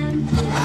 man.